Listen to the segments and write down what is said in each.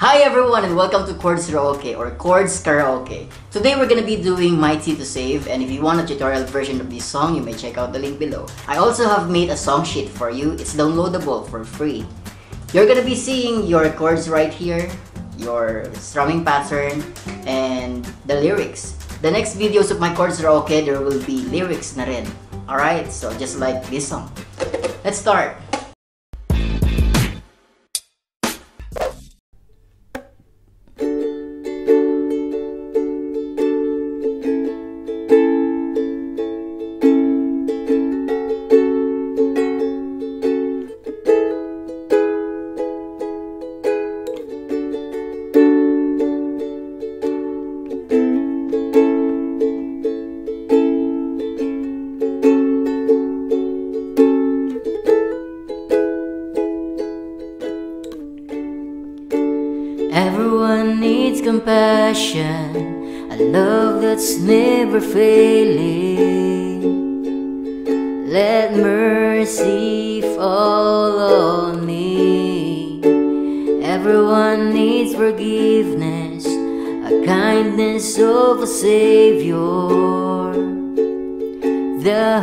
Hi everyone and welcome to Chordsraoke or Chords Karaoke. Today we're gonna be doing Mighty to Save and if you want a tutorial version of this song, you may check out the link below. I also have made a song sheet for you. It's downloadable for free. You're gonna be seeing your chords right here, your strumming pattern, and the lyrics. The next videos of my Chords Karaoke, there will be lyrics na rin. Alright, so just like this song. Let's start! Everyone needs compassion, a love that's never failing. Let mercy fall on me. Everyone needs forgiveness, a kindness of a Savior, the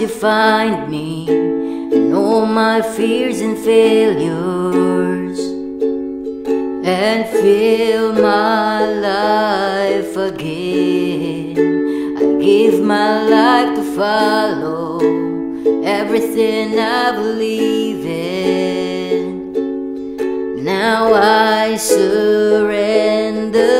You find me, and all my fears and failures, and fill my life again. I give my life to follow everything I believe in. Now I surrender.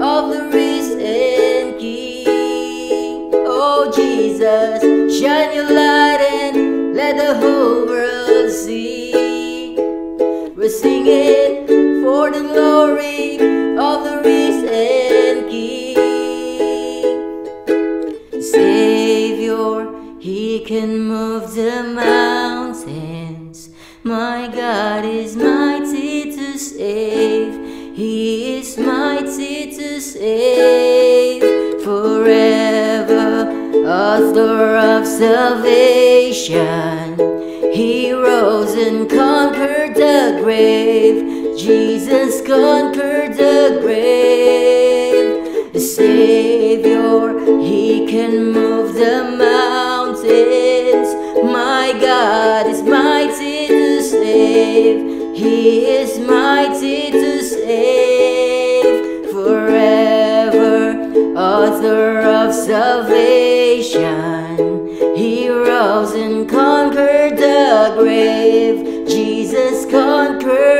Of the risen King. Oh Jesus, shine your light and let the whole world see. We're singing for the glory of the risen King. Savior, He can move the mountains. My God is mighty to save. He is mighty save forever. Author of salvation. He rose and conquered the grave. Jesus conquered the grave. Savior, He can move the mountains. My God is mighty to save. He is mighty to save Author of salvation. He rose and conquered the grave. Jesus conquered